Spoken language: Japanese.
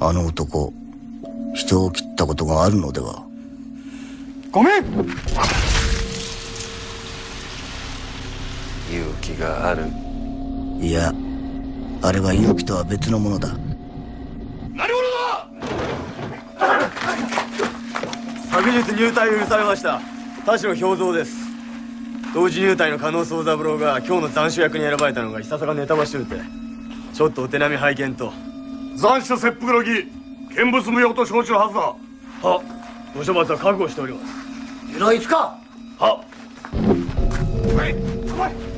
あの男人を切ったことがあるのでは？ごめん。勇気がある。いやあれは勇気とは別のものだ。昨日入隊を許されました。田代兵蔵です。同時入隊の加納宗三郎が今日の斬首役に選ばれたのがいささかネタばしゅうて。ちょっとお手並み拝見と。斬首と切腹の儀見物無用と承知のはずだ。はご処罰は覚悟しております。由来いつか。は。はい